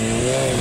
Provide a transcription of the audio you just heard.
Yeah.